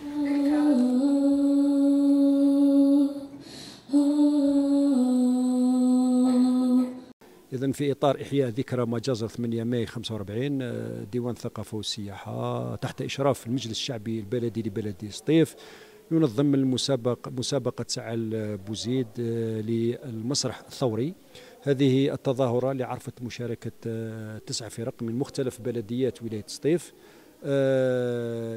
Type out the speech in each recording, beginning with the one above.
علينا إذا في إطار إحياء ذكرى مجازر 8 ماي 45 آه، ديوان الثقافة والسياحة تحت إشراف المجلس الشعبي البلدي لبلدية سطيف ينظم المسابقة مسابقة سعال بوزيد آه، للمسرح الثوري. هذه التظاهرة اللي عرفت مشاركة آه، تسع فرق من مختلف بلديات ولاية سطيف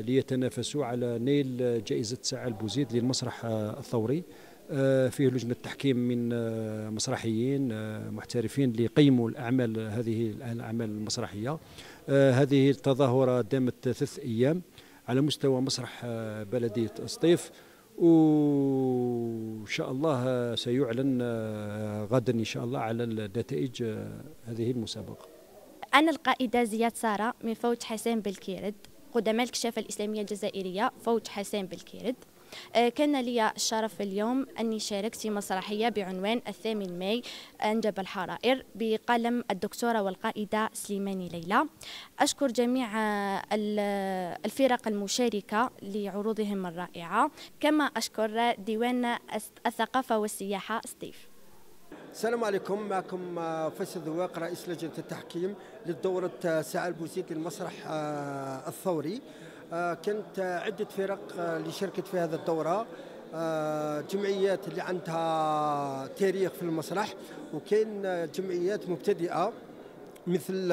ليتنافسوا على نيل جائزة سعل بوزيد للمسرح الثوري. آه، فيه لجنة تحكيم من آه، مسرحيين آه، محترفين ليقيموا الأعمال هذه الأعمال المسرحية. هذه التظاهرة دامت ثلاث أيام. على مستوى مسرح بلدية سطيف. وإن شاء الله سيعلن غدا إن شاء الله على النتائج هذه المسابقة. أنا القائدة زياد سارة من فوج حسين بالكيرد قدماء الكشافة الإسلامية الجزائرية فوج حسين بالكيرد. آه، كان لي الشرف اليوم أني شاركت في مسرحية بعنوان الثامن ماي أنجب الحرائر بقلم الدكتورة والقائدة سليماني ليلى. أشكر جميع الفرق المشاركة لعروضهم الرائعة. كما أشكر ديوان الثقافة والسياحة سطيف. السلام عليكم. معكم فيصل ذواق رئيس لجنة التحكيم للدورة ساعة البوزيد للمسرح آه، الثوري. آه، كانت عدة فرق آه، اللي شاركت في هذا الدورة. آه، جمعيات اللي عندها تاريخ في المسرح وكاين جمعيات مبتدئة مثل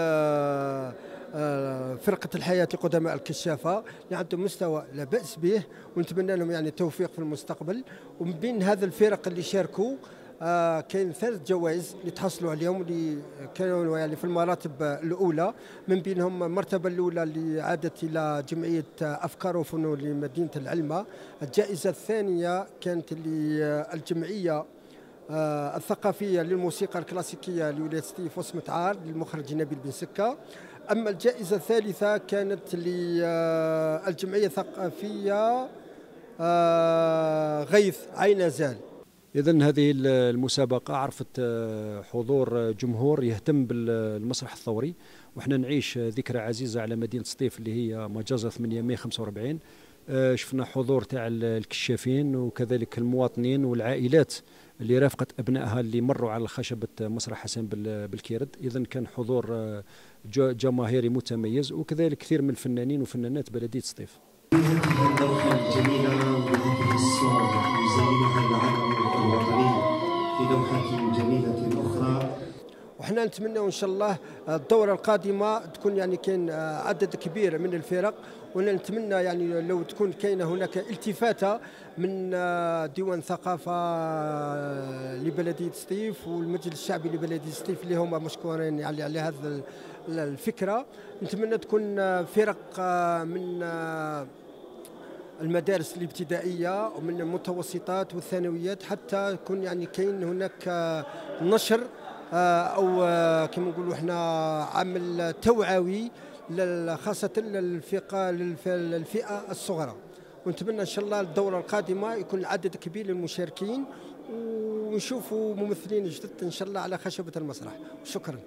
فرقة الحياة لقدماء الكشافة اللي عندهم مستوى لا بأس به ونتمنى لهم يعني التوفيق في المستقبل. ومن بين هذا الفرق اللي شاركوا آه كاين ثلاث جوائز اللي تحصلوا عليهم اللي كانوا يعني في المراتب الأولى. من بينهم المرتبة الأولى اللي عادت إلى جمعية أفكار وفنون لمدينة العلمة. الجائزة الثانية كانت للجمعيه آه الثقافية للموسيقى الكلاسيكية لولايه ستيف وسمة عار للمخرج نبيل بن سكة. أما الجائزة الثالثة كانت للجمعيه الثقافية آه غيث عين زال. إذا هذه المسابقة عرفت آه، حضور جمهور يهتم بالمسرح الثوري وإحنا نعيش ذكرى عزيزة على مدينة سطيف اللي هي مجازة 845 آه، شفنا حضور تاع الكشافين وكذلك المواطنين والعائلات اللي رافقت أبنائها اللي مروا على خشبة مسرح حسن بالكيرد. اذا كان حضور آه، جماهيري متميز وكذلك كثير من الفنانين وفنانات بلدية سطيف. يزينها العلم الوطني في لوحة جميلة أخرى وحنا نتمنى إن شاء الله الدورة القادمة تكون يعني كاين عدد كبير من الفرق ونتمنى يعني لو تكون كاينة هناك التفاته من ديوان ثقافة لبلدية سطيف والمجلس الشعبي لبلدية سطيف اللي هما مشكورين يعني على هذا الفكرة. نتمنى تكون فرق من المدارس الابتدائية ومن المتوسطات والثانويات حتى يكون يعني كاين هناك نشر آه، أو آه، كما نقولوا إحنا عمل توعوي خاصة للفئه للفئة الصغرى. ونتمنى إن شاء الله الدورة القادمة يكون عدد كبير للمشاركين ونشوفوا ممثلين جدد إن شاء الله على خشبة المسرح. شكرا.